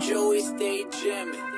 Joey stay jamming.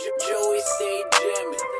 Joey stay jamming.